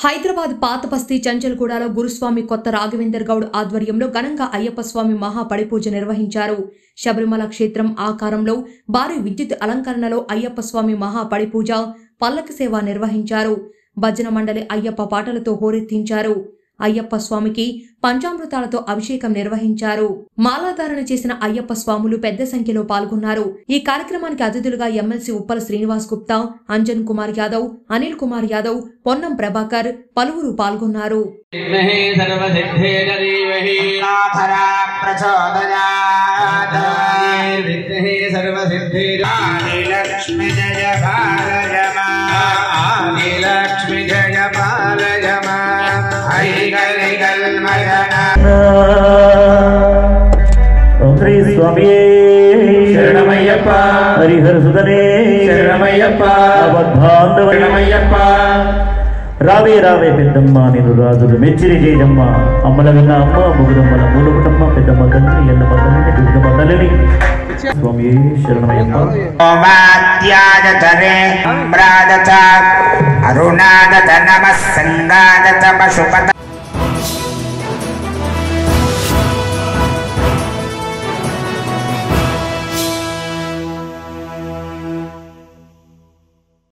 హైదరాబాద్ పాత బస్తీ చంచల్గూడలో గురుస్వామి కొత్త రాఘవేందర్ గౌడ్ ఆధ్వర్యంలో ఘనంగా అయ్యప్ప స్వామి మహాపడిపూజ నిర్వహించారు. శబరిమల క్షేత్రం ఆకారంలో భారీ విద్యుత్ అలంకరణలో అయ్యప్ప స్వామి మహాపడిపూజ పల్లక పల్లకి సేవ నిర్వహించారు. భజన మండలి అయ్యప్ప పాటలతో హోరెత్తించారు. అయ్యప్ప స్వామికి పంచామృతాలతో అభిషేకం నిర్వహించారు. మాలాధారణ చేసిన అయ్యప్ప స్వాములు పెద్ద సంఖ్యలో పాల్గొన్నారు. ఈ కార్యక్రమానికి అతిథులుగా ఎమ్మెల్సీ ఉప్పల శ్రీనివాస్ గుప్తా అంజన్ కుమార్ యాదవ్ అనిల్ కుమార్ యాదవ్ పొన్నం ప్రభాకర్ పలువురు పాల్గొన్నారు. లక్ష్మి జయ లక్ష్మి జయ శ్రీ స్వామి శరణమయ్యప్ప. హరిహర సుదనే శరణమయ్యప్ప. రావే రావే పెద్దమ్మ నేను రాజులు మెచ్చిరి చేయమ్మ అమ్మల విన్న అమ్మ ముగుదమ్మల మూలుగుటమ్మ పెద్దమ్మ తల్లిని ఎల్లమ్మ తల్లిని దుర్గమ్మ తల్లిని. స్వామి శరణమయ్యమ్మ అరుణాదత నమ సంగాదత పశుపత